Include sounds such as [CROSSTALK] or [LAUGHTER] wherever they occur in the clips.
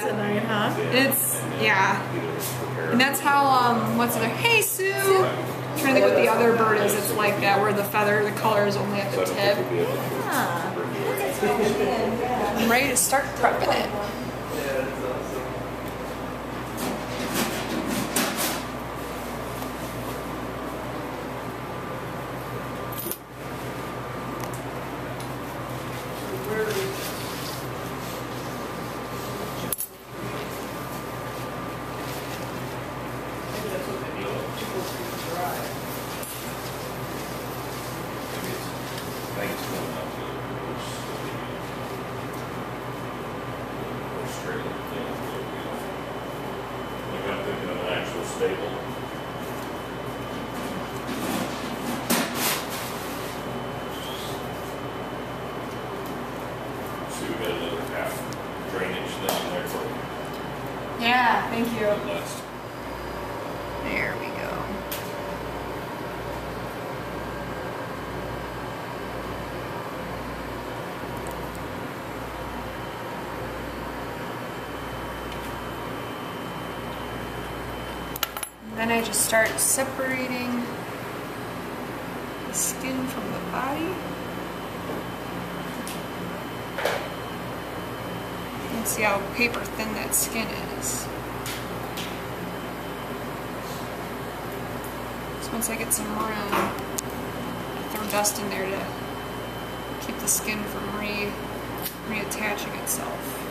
Yeah. tonight, huh? It's yeah, and that's how um what's it? Hey Sue. I'm trying to think what the other bird is. It's like that where the feather, the color is only at the tip. Ah. I'm ready to start prepping it. Like I'm thinking of an actual staple. See, we got another half drainage thing in there for Yeah, thank you. the last. There we go. Then I just start separating the skin from the body. You can see how paper thin that skin is. So once I get some room, um, I throw dust in there to keep the skin from re reattaching itself.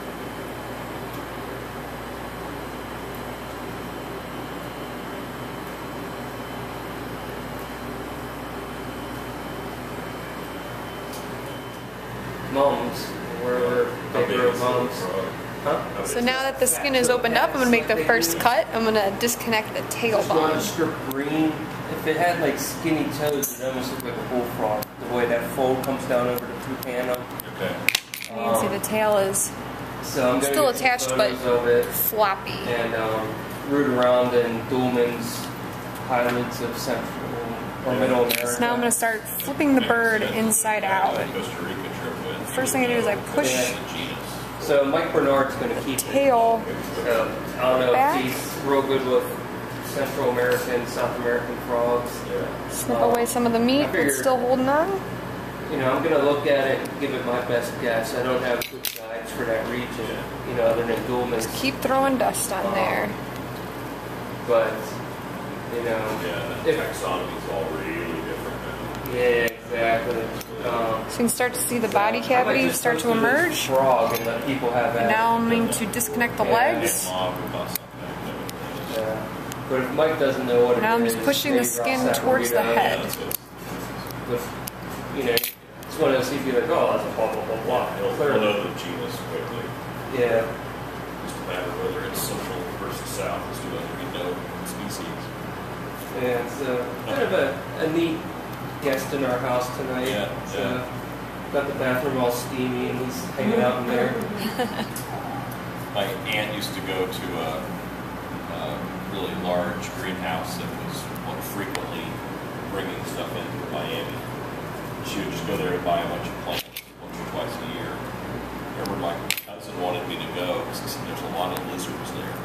mums, where How they big grow is the mums. frog? Huh? How So now that the skin is opened up, I'm gonna make the first cut. I'm gonna disconnect the tail Just want bone. to strip green. If it had like skinny toes, it almost looked like a bullfrog. The way that fold comes down over the toucan. up. Okay. You can see the tail is So I'm Still attached, but- photos of it floppy. and um, root around in Duellman's highlands of Central or Middle America. So now I'm gonna start flipping the bird inside out. Costa Rica trip with. First thing I do is I push Yeah. The genus. So Mike Bernard's going to keep it. tail So I don't know Back. if he's real good with Central American, South American frogs. Yeah. snip away some of the meat I figured- that's still holding on. You know, I'm gonna look at it and give it my best guess. I don't have good guides for that region, you know, other than Duellman's. Keep throwing dust on there. But, you know, Yeah, the If- taxonomy's all really different now. yeah, exactly. Um, So you can start to see the body cavity just start to go through this emerge. Frog and let people have And now I'm going to disconnect the Yeah. legs. Mob about something. it. Yeah. But if Mike doesn't know what it Now I'm is, just pushing the skin towards the head. That's it. But, you know, it's one of those he'd be like, oh, that's a blah blah blah blah. It'll Clearly. know the genus quickly. Yeah. Just a matter of whether it's central versus south as to whether we know species. Yeah, it's uh, kind of a, a neat guest in our house tonight. Yeah, So, yeah. Got the bathroom all steamy and he's hanging out in there. [LAUGHS] My aunt used to go to a, a really large greenhouse that was well, frequently bringing stuff into Miami. She would just go there to buy a bunch of plants once or twice a year. I remember my cousin wanted me to go because he said there's a lot of lizards there.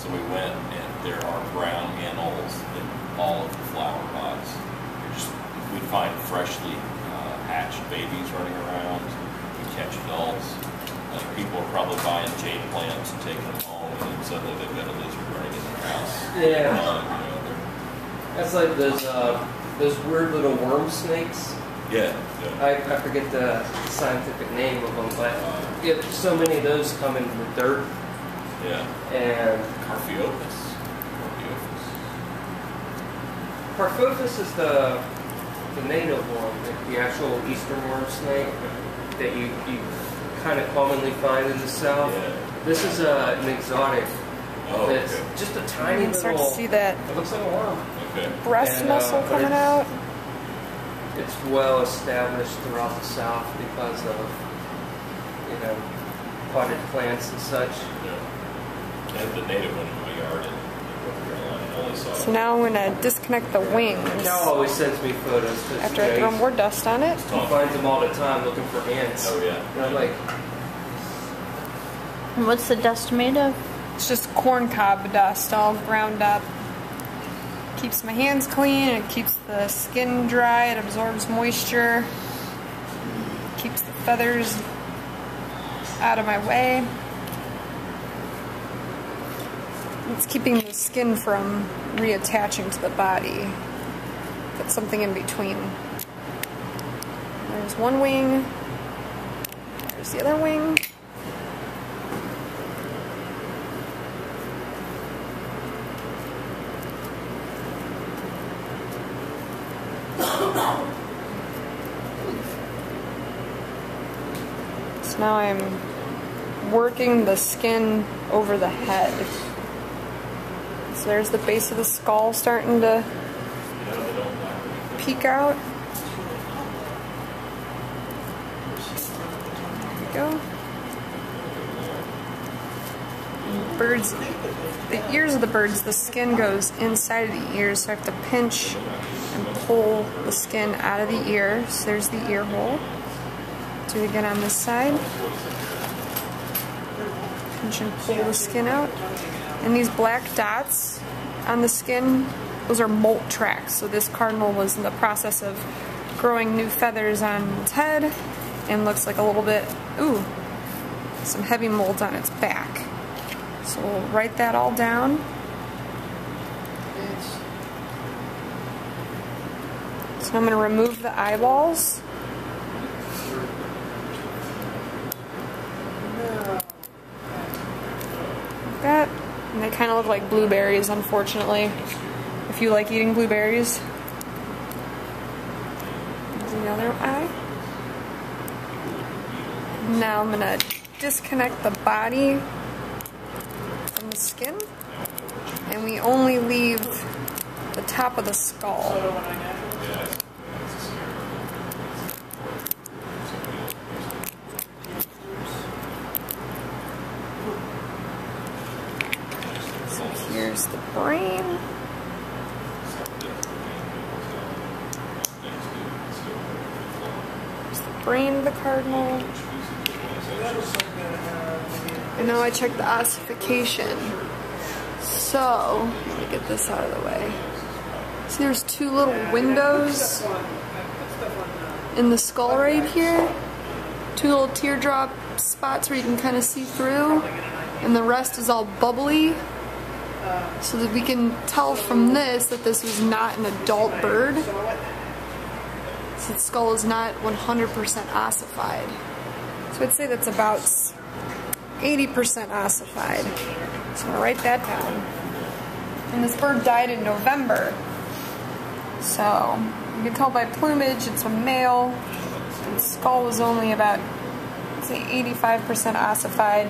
So we went, and there are brown anoles in all of the flower pots. We'd find freshly uh, hatched babies running around. We'd catch adults. Like people are probably buying jade plants and taking them home, and then suddenly they've got a lizard running in their house. Yeah. Uh, you know, That's like those uh, those weird little worm snakes. yeah. yeah. I, I forget the scientific name of them, but yeah, so many of those come in the dirt Yeah. and Carphophis. Carphophis. Carphophis is the the native one, like the actual eastern worm snake that you, you kind of commonly find in the south. Yeah. This is uh, an exotic. Oh, that's okay. just a tiny You can start to see that It looks like a worm. Okay. breast And, uh, muscle but coming it's- out. It's well established throughout the south because of you know potted plants and such. Yeah. I had the native one in my yard in North Carolina. I only saw So now I'm going to disconnect the wings Cal always sends me photos after I throw more dust on it. he finds them all the time looking for ants. Oh yeah. And I'm like, And what's the dust made of? It's just corn cob dust all ground up. Keeps my hands clean, it keeps the skin dry, it absorbs moisture, keeps the feathers out of my way. It's keeping the skin from reattaching to the body. Put something in between. There's one wing. There's the other wing. So now I'm working the skin over the head. So there's the base of the skull starting to peek out. There we go. And birds, the ears of the birds, the skin goes inside of the ears, so I have to pinch and pull the skin out of the ear. So there's the ear hole. Do it again on this side. Pinch and pull the skin out. And these black dots on the skin, those are molt tracks. So this cardinal was in the process of growing new feathers on its head and looks like a little bit, ooh, some heavy mold on its back. So we'll write that all down. So I'm going to remove the eyeballs. Like that. They kind of look like blueberries, unfortunately. If you like eating blueberries. There's another eye. Now I'm going to disconnect the body from the skin. And we only leave the top of the skull. So here's the brain. Here's the brain of the cardinal. And now I check the ossification. So, let me get this out of the way. See, there's two little windows in the skull right here. Two little teardrop spots where you can kind of see through. And the rest is all bubbly. So that we can tell from this that this was not an adult bird. So the skull is not 100% ossified. So I'd say that's about 80% ossified. So I'm gonna write that down. And this bird died in November. So you can tell by plumage it's a male. The skull was only about, say, 85% ossified.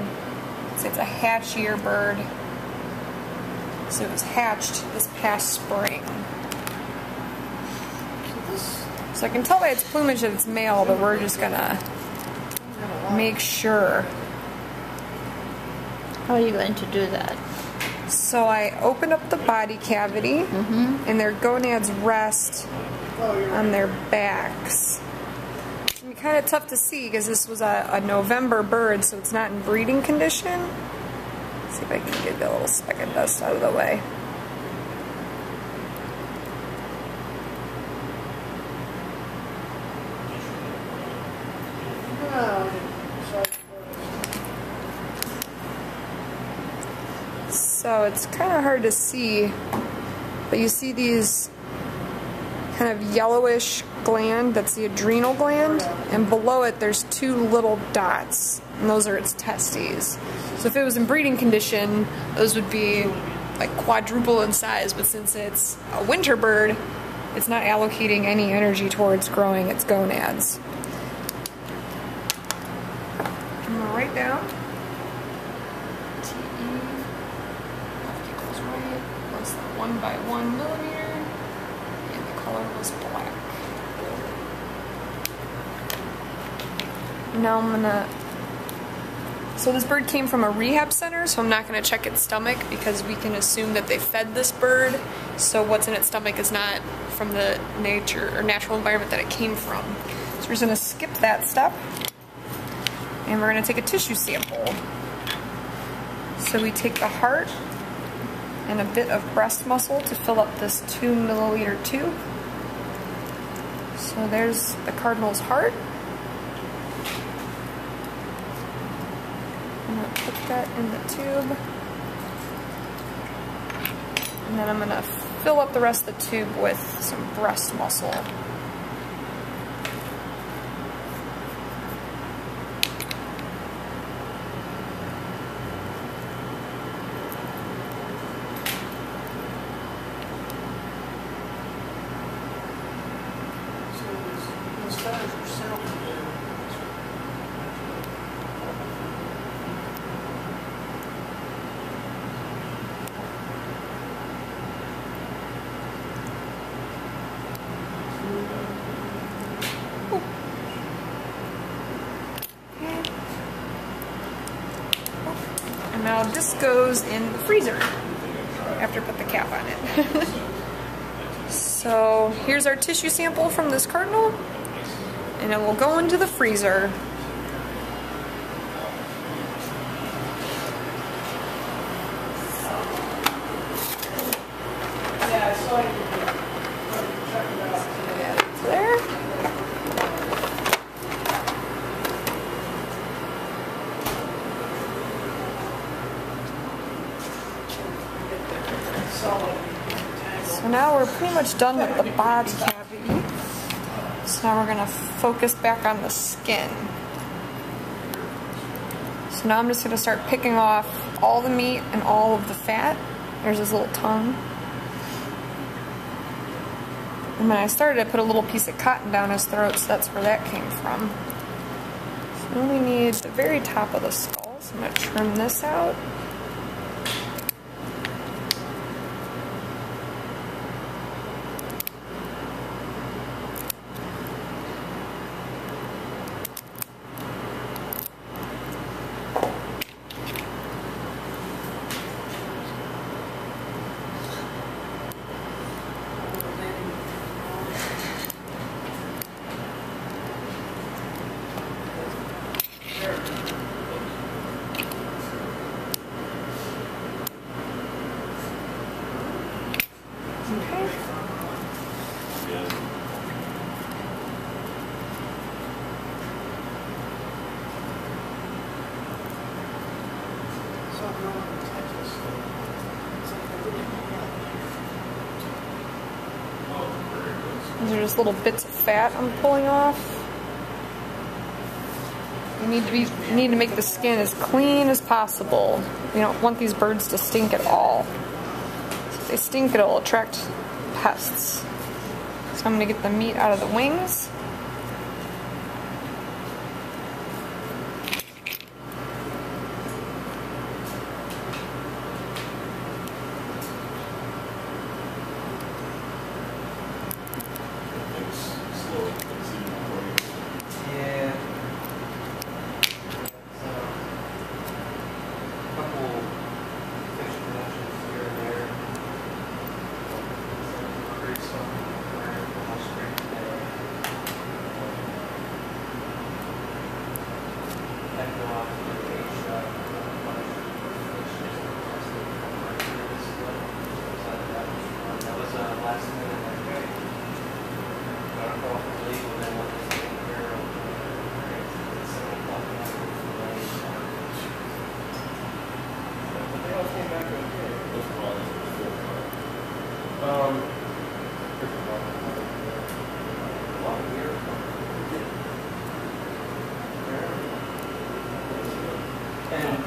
So it's a hatch-year bird. So it was hatched this past spring. So I can tell by its plumage that it's male, but we're just gonna make sure. How are you going to do that? So I open up the body cavity, mm-hmm. and their gonads rest on their backs. It's kind of tough to see because this was a, a November bird, so it's not in breeding condition. Let's see if I can get that little speck of dust out of the way. So it's kind of hard to see, but you see these kind of yellowish gland, that's the adrenal gland, and below it there's two little dots, and those are its testes. So if it was in breeding condition, those would be like quadruple in size, but since it's a winter bird, it's not allocating any energy towards growing its gonads. Write down one by one millimeter, and the color was black. Now I'm gonna. So this bird came from a rehab center, so I'm not gonna check its stomach because we can assume that they fed this bird. So what's in its stomach is not from the nature or natural environment that it came from. So we're just gonna skip that step, and we're gonna take a tissue sample. So we take the heart and a bit of breast muscle to fill up this two milliliter tube. So there's the cardinal's heart. I'm gonna put that in the tube. And then I'm gonna fill up the rest of the tube with some breast muscle. This goes in the freezer after I put the cap on it. so here's our tissue sample from this cardinal and it will go into the freezer. There. So now we're pretty much done with the body cavity. So now we're gonna focus back on the skin. So now I'm just gonna start picking off all the meat and all of the fat. There's his little tongue. And when I started, I put a little piece of cotton down his throat, so that's where that came from. So we need the very top of the skull, so I'm gonna trim this out. Little bits of fat I'm pulling off. You need to be you need to make the skin as clean as possible. You don't want these birds to stink at all. If they stink, it'll attract pests. So I'm gonna get the meat out of the wings. Yeah. A couple fish connections here and there. Create some around the house spring today. Had no observation of a bunch of fish just tested from our previous split. So that was fun. That was uh, last minute, like, hey, got a call from legal, and then what they taken care of. It's seven o'clock at night, it was late. But they all came back okay. Um. A lot of beer. And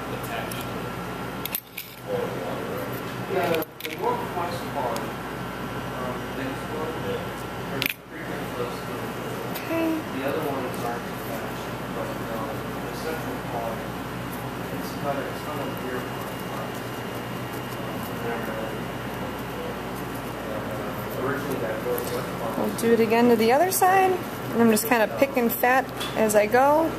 Yeah, they work twice apart. Um, they explode, they're pretty close to Okay. the other ones aren't attached, but um, the central part, I'll do it again to the other side. And I'm just kind of picking fat as I go.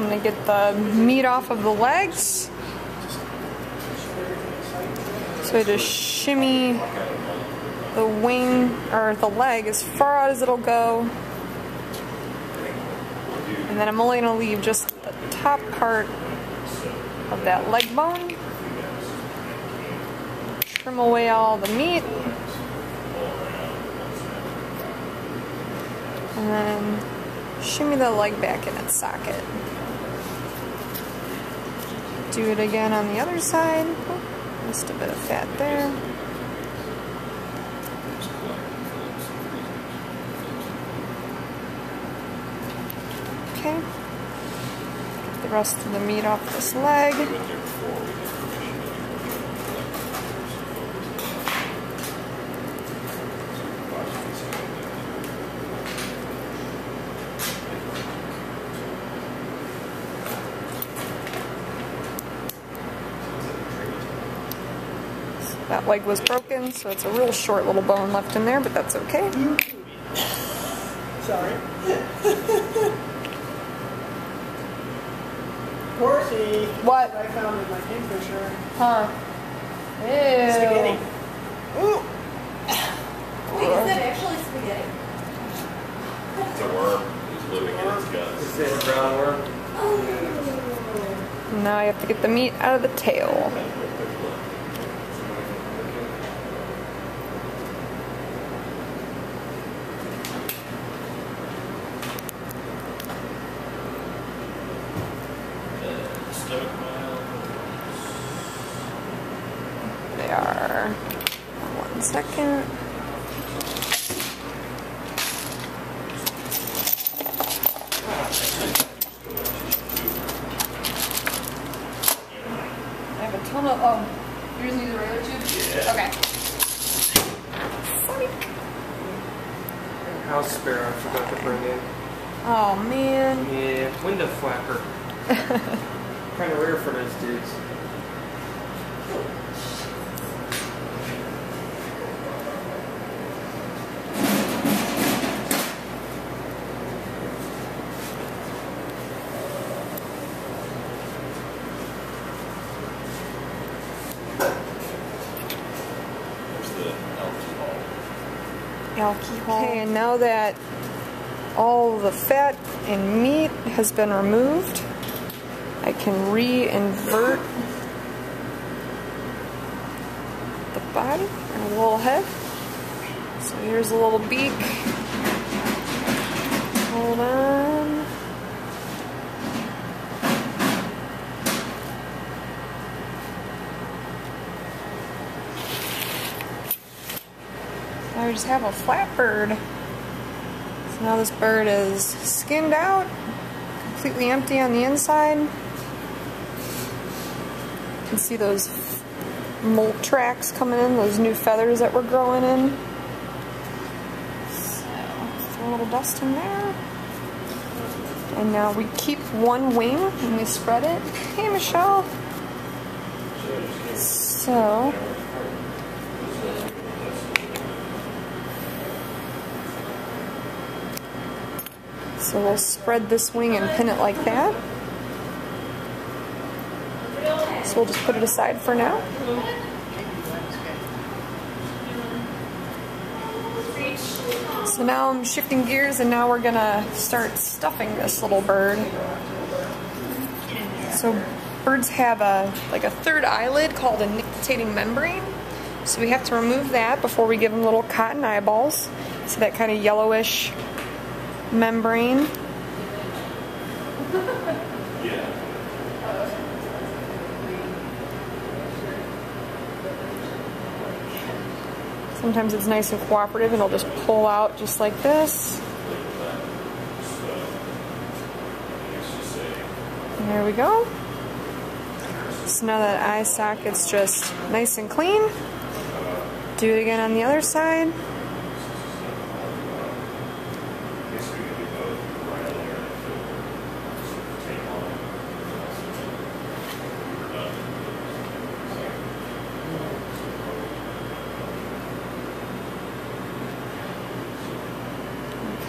I'm gonna get the meat off of the legs. So I just shimmy the wing or the leg as far out as it'll go. And then I'm only gonna leave just the top part of that leg bone. Trim away all the meat. And then shimmy the leg back in its socket. Do it again on the other side. Oh, missed a bit of fat there. Okay. Get the rest of the meat off this leg. That leg was broken, so it's a real short little bone left in there, but that's okay. Sorry. Horsey. What? I found in my kingfisher. Huh? Spaghetti. Ooh. Wait, is that actually spaghetti? It's a worm who's living in its guts. Is it a brown worm? Now I have to get the meat out of the tail. Are. One second. I have a ton of. Oh, you're using the regular tube? Yeah. Okay. House sparrow, I forgot to bring in. Oh man. Yeah, window flapper. kind of rare for those dudes. There's the alcohol. Alcohol. Okay, and now that all the fat and meat has been removed, I can re-invert the body and a little head. So here's a little beak. Hold on. I just have a flat bird. So now this bird is skinned out, completely empty on the inside. You can see those molt tracks coming in, those new feathers that were growing in. So, throw a little dust in there. And now we keep one wing and we spread it. Hey, Michelle. So, So we'll spread this wing and pin it like that. So we'll just put it aside for now. So now I'm shifting gears and now we're gonna start stuffing this little bird. So birds have a like a third eyelid called a nictitating membrane. So we have to remove that before we give them little cotton eyeballs. So that kind of yellowish membrane. Sometimes it's nice and cooperative and it'll just pull out just like this. And there we go. So now that eye socket's just nice and clean. Do it again on the other side.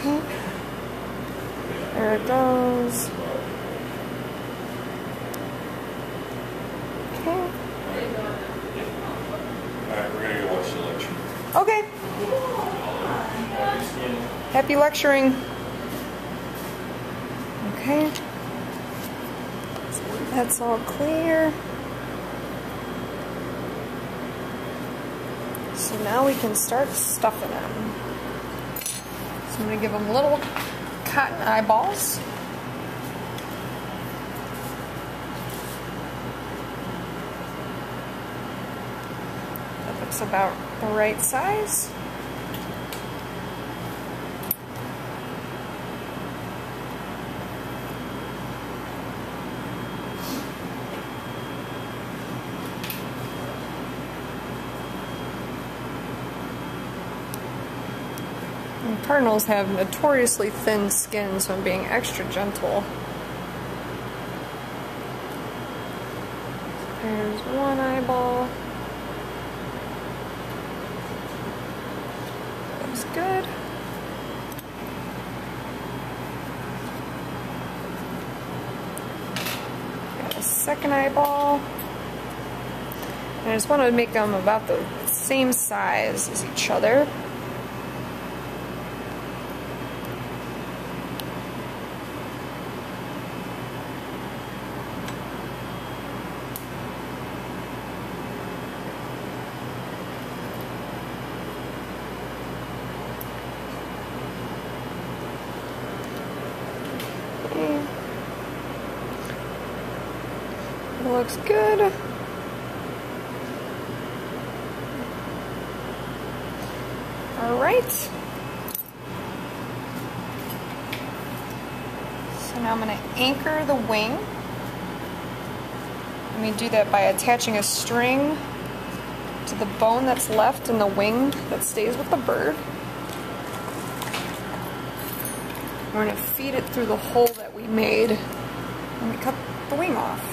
Okay. There it goes. Okay. Alright, we're gonna go watch the lecture. Okay. Happy lecturing. Okay. That's all clear. So now we can start stuffing them. So I'm going to give them little cotton eyeballs. That looks about the right size. Cardinals have notoriously thin skin, so I'm being extra gentle. There's one eyeball. Looks good. Got a second eyeball. And I just want to make them about the same size as each other. Okay. It looks good. All right. So now I'm going to anchor the wing. Let me do that by attaching a string to the bone that's left in the wing that stays with the bird. We're going to feed it through the hole that we made when we cut the wing off.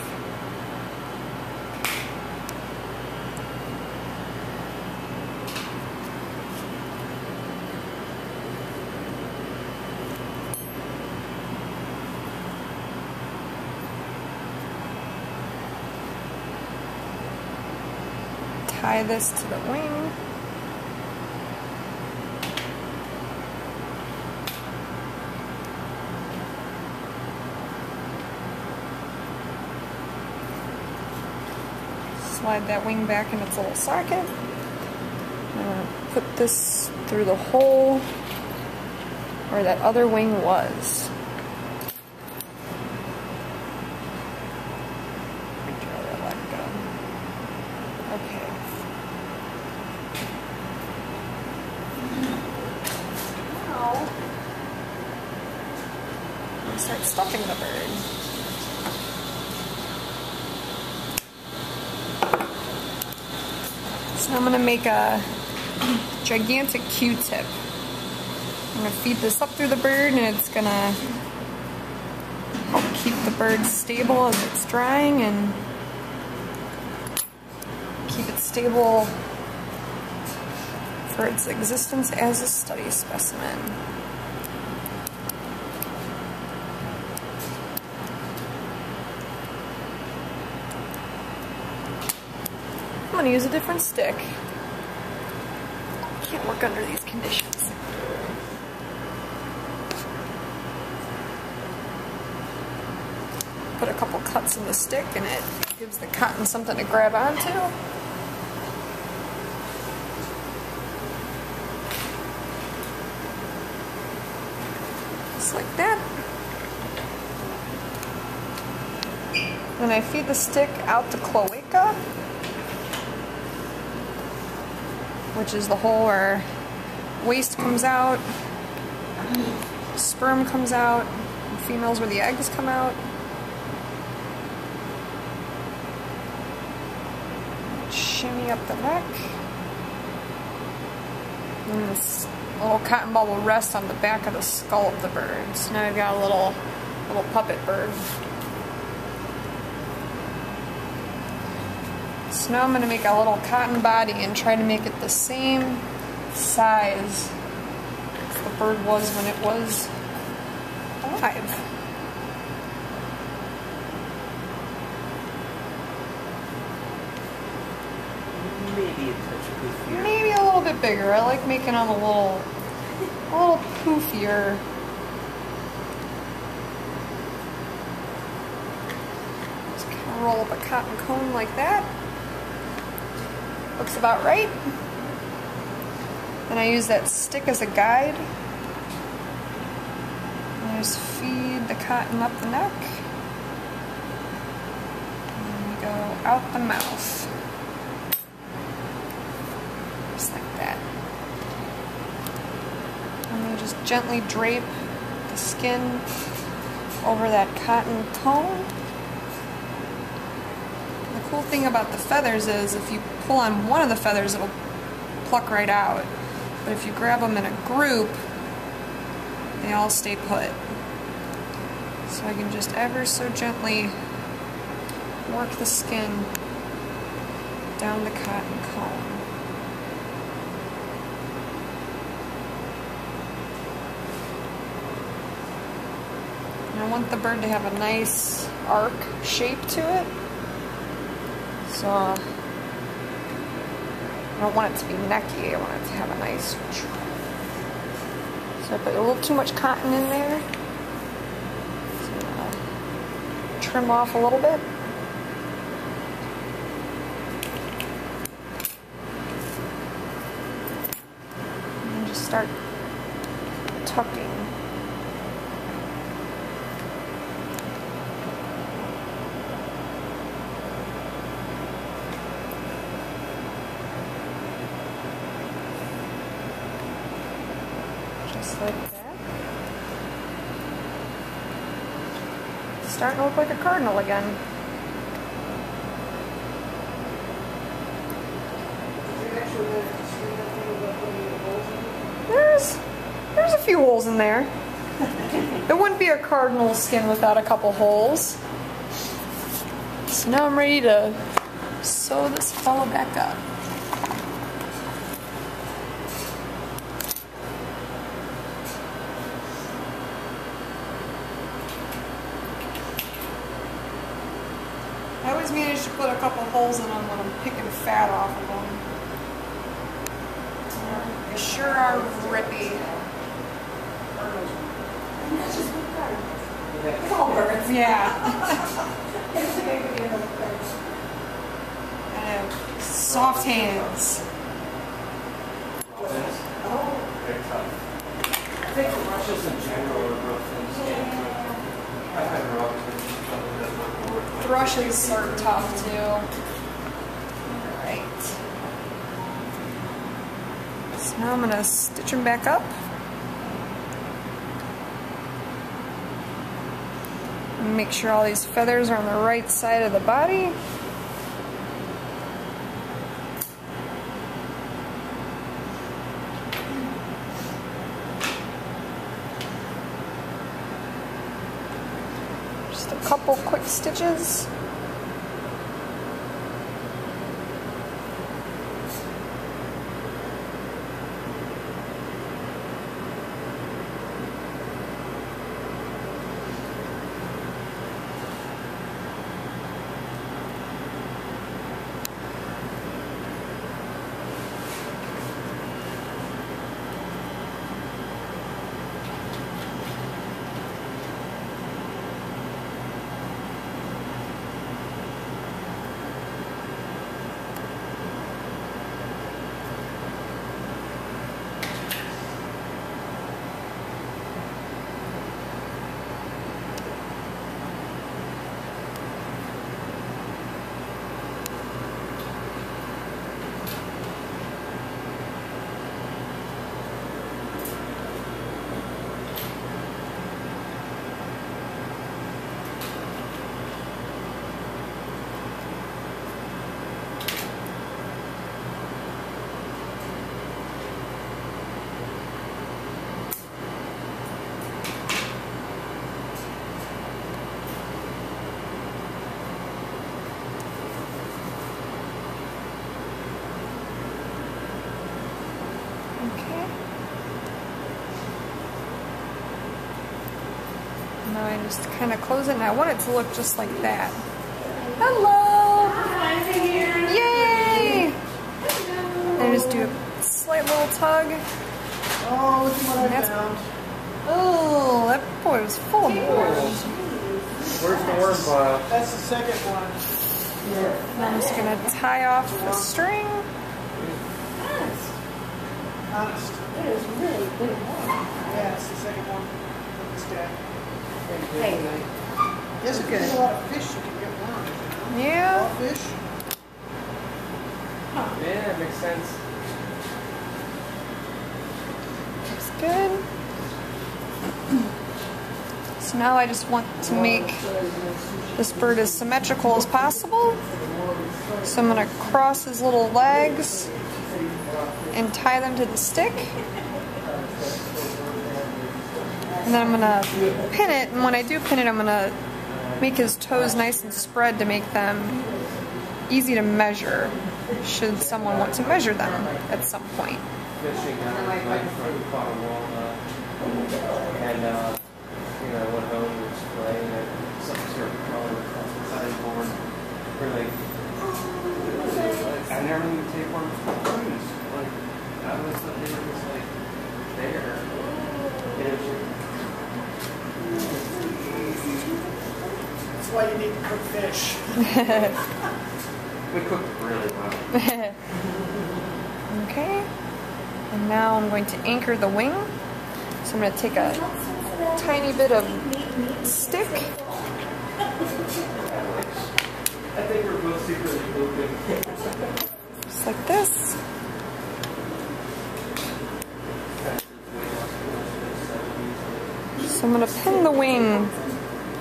Tie this to the wing. slide that wing back in its little socket. Uh, put this through the hole where that other wing was. Make sure that let go. Okay. Now, we start stuffing the bird. So I'm gonna make a gigantic Q-tip. I'm gonna feed this up through the bird and it's gonna help keep the bird stable as it's drying and keep it stable for its existence as a study specimen. I'm gonna use a different stick. Can't work under these conditions. put a couple cuts in the stick and it gives the cotton something to grab onto. Just like that. Then I feed the stick out the cloaca, which is the hole where waste comes out, sperm comes out, females where the eggs come out. Shimmy up the neck. And this little cotton ball will rest on the back of the skull of the bird. So now I've got a little little puppet bird. So now I'm going to make a little cotton body and try to make it the same size as the bird was when it was alive. Maybe a touch. Maybe a little bit bigger. I like making them a little, a little poofier. Just kind of roll up a cotton cone like that. Looks about right. Then I use that stick as a guide. And just feed the cotton up the neck. And we go out the mouth. Just like that. And then just gently drape the skin over that cotton cone. The cool thing about the feathers is if you pull on one of the feathers, it'll pluck right out. But if you grab them in a group, they all stay put. So I can just ever so gently work the skin down the cotton. And I want the bird to have a nice arc shape to it. So I don't want it to be necky. I want it to have a nice. So I put a little too much cotton in there. So I'll trim off a little bit. And then just start tucking. Just like that. It's starting to look like a cardinal again. There's there's a few holes in there. There wouldn't be a cardinal skin without a couple holes. So now I'm ready to sew this fella back up. I always manage to put a couple holes in them when I'm picking fat off of them. They sure are rippy. It's all birds. Yeah. [LAUGHS] I have soft hands. I think Russia's in general are rough things. I've had rough things. that might work. Brushes are tough too. Alright. So now I'm going to stitch them back up. Make sure all these feathers are on the right side of the body. Just a couple quick stitches. Just kind of close it, and I want it to look just like that. Hello! Yay! And just do a slight little tug. Oh, look at what I That's- found. Oh, that boy was full of worms. Where's the worm pile? That's the second one. And I'm just gonna tie off the string. Honest. It is really good. Yeah, it's the second one. Look at This guy. Hey, Yes, if you get a lot of fish, you can get worms. you know? Yeah. Raw fish. Yeah, that makes sense. Looks good. So now I just want to make this bird as symmetrical as possible. So I'm going to cross his little legs and tie them to the stick. And then I'm going to pin it, and when I do pin it, I'm going to make his toes nice and spread to make them easy to measure should someone want to measure them at some point. A walnut. And, uh, you know, I went home and was playing and something started crawling across the sideboard. We're like, like, I never even take one for cruise. Like, I was thought they were just like there. And it was like, That's why you need to cook fish. [LAUGHS] we cooked really well. [LAUGHS] Okay. And now I'm going to anchor the wing. So I'm going to take a tiny bit of stick. I think we're both secretly hoping. Just like this. So I'm going to pin the wing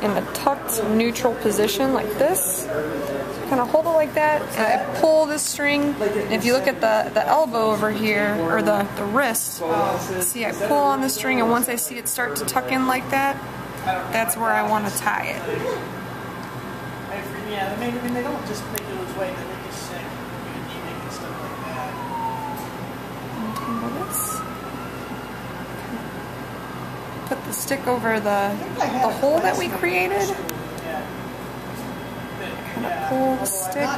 in a tucked neutral position like this. Kind of hold it like that, and I pull this string. If you look at the, the elbow over here, or the, the wrist, see I pull on the string, and once I see it start to tuck in like that, that's where I want to tie it. I, yeah, they make, I mean, they don't just make you lose weight, they make you sick. You and stuff like that. Untangle this. Put the stick over the, the hole that we created. That- yeah. pull the stick.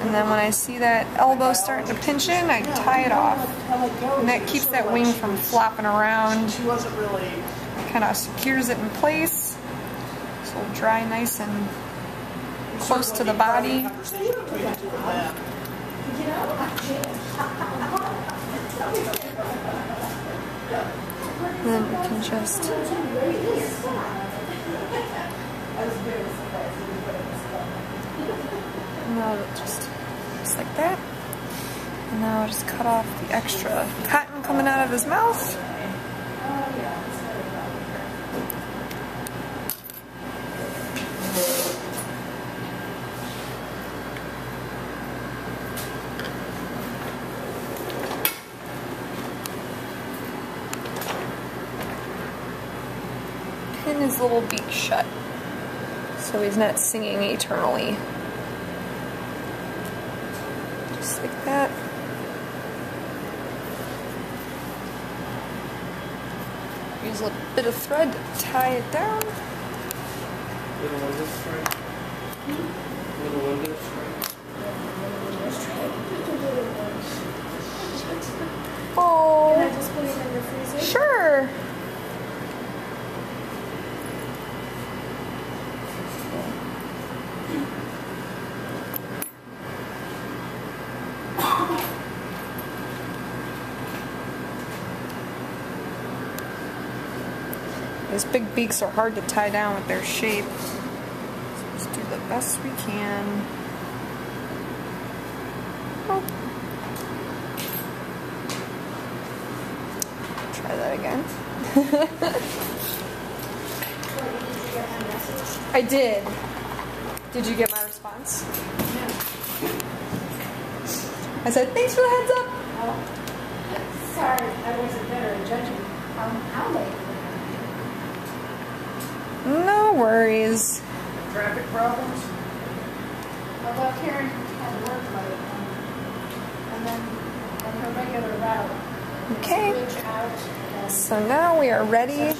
And then when I see that elbow starting to pinch in, I tie it off. And that keeps that wing from flopping around. Kind of secures it in place. So it'll dry nice and close to the body. Then you can just now just just like that. And now I'll just cut off the extra cotton coming out of his mouth. His little beak shut so he's not singing eternally. Just like that. Use a bit of thread to tie it down. Little window string. Little window string. Oh, Can I just put it in the freezer? sure. These big beaks are hard to tie down with their shape. So let's do the best we can. Oh. Try that again. [LAUGHS] I did. Did you get my response? No. I said, thanks for the heads up. Sorry, I wasn't better at judging um, how late. No worries. Traffic problems? Although Karen had work late, um, and then on her regular route. Okay. And So now we are ready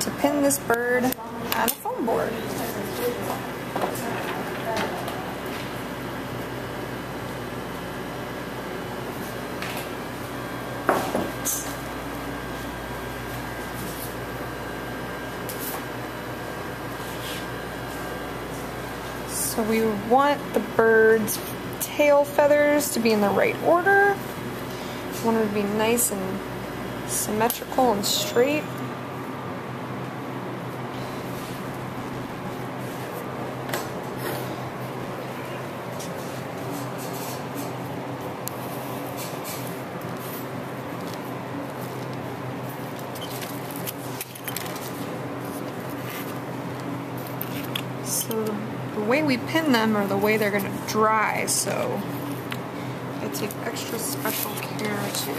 to pin this bird on a foam board. So we want the bird's tail feathers to be in the right order. We want them to be nice and symmetrical and straight. So the way we pin them or the way they're gonna dry, so I take extra special care to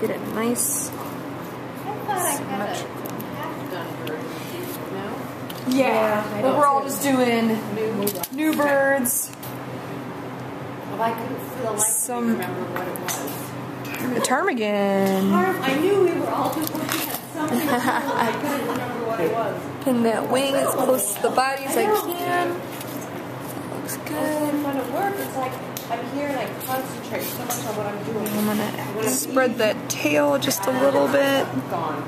get it nice. I thought I had a half done version, no? Yeah, but we're all just doing new birds, Well, I couldn't for the life Some- me remember what it was. the ptarmigan. I knew we were all [LAUGHS] doing something, I couldn't remember what it was. Pin that wing as close to the body as I can. Looks good. when it works, it's like I'm here and I concentrate so much on what I'm doing. I'm gonna spread that tail just a little ah, bit. Gone.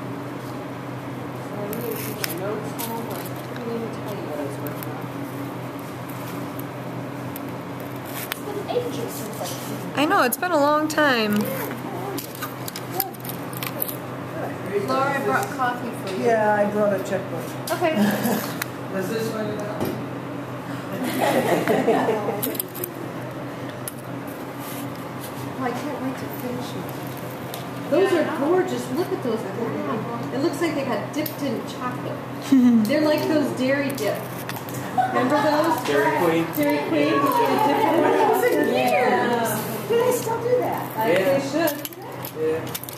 I need to take my notes home. I couldn't even tell you what I was working on. It's been ages since I've seen I know, it's been a long time. Laura brought coffee for you. Yeah, I brought a checkbook. Okay. [LAUGHS] Does this one out? Oh, I can't wait to finish them. Those are gorgeous. Look at those. It looks like they got dipped in chocolate. [LAUGHS] They're like those dairy dip. Remember those? Dairy Queen? Dairy Queen. with the dip in it? That was in years. Do they still do that? I Yeah. think they should. Yeah.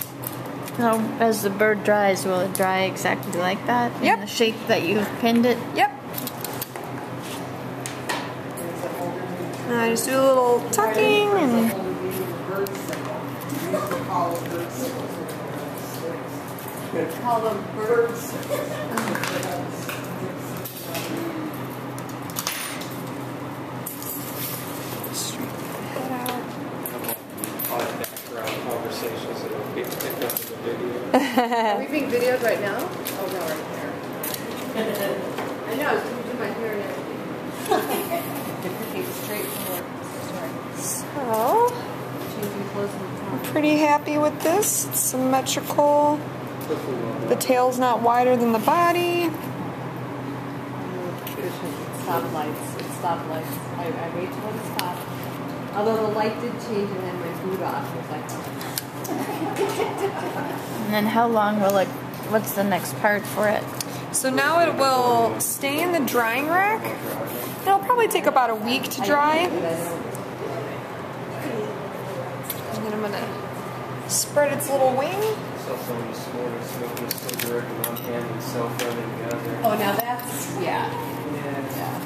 Now, as the bird dries, will it dry exactly like that? Yep. In the shape that you've pinned it? Yep. And I just do a little tucking and Call them birds. [LAUGHS] straighten the head out. Odd background conversations that will be picked up in the video. Are we being videoed right now? Oh, no, right [LAUGHS] there. I know, I was going to do my hair and everything. Okay, straight from work. Sorry. So, Changing clothes in the I'm pretty happy with this. It's symmetrical. The tail's not wider than the body. Stop lights, stopped lights. I, I wait till it stopped. Although the light did change and then my boot off, was like, oh. And then how long will it, what's the next part for it? So now it will stay in the drying rack. It'll probably take about a week to dry. And then I'm gonna spread its little wing. Saw someone this morning smoking a cigarette in one hand and cell phone in the other. Oh, now that's, yeah. Yeah.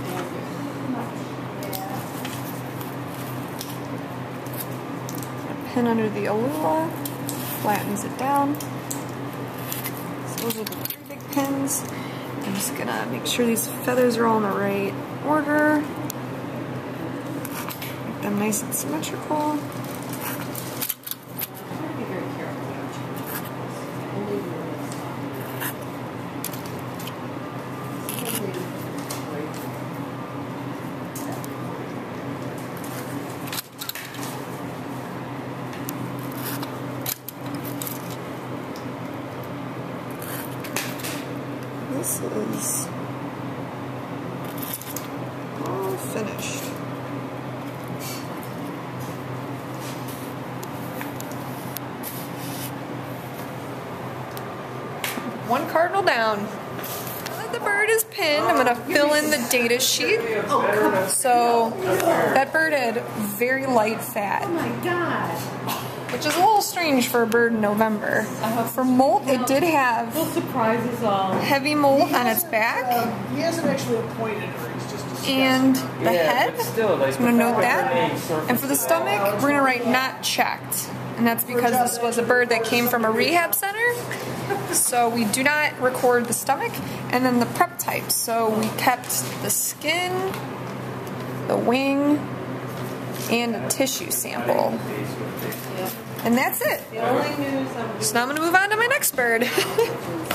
Pin under the alula, flattens it down. So those are the three big pins. I'm just gonna make sure these feathers are all in the right order. Make them nice and symmetrical. Be very careful. Only when it's This is all finished. One cardinal down. The bird is pinned, I'm gonna fill in the data sheet. So that bird had very light fat Oh my god. which is a little strange for a bird in November. For molt, it did have Surprise heavy molt on its back. Um, he hasn't actually appointed her. He's just. and the Yeah, head. but still, like, I'm gonna note that that. her name surfaced And for the stomach, we're gonna write not checked. And that's because this was a bird that came from a rehab center. So we do not record the stomach. And then the prep type. So we kept the skin, the wing, and a tissue sample. And that's it. The only news I'm So now I'm gonna move on to my next bird. [LAUGHS]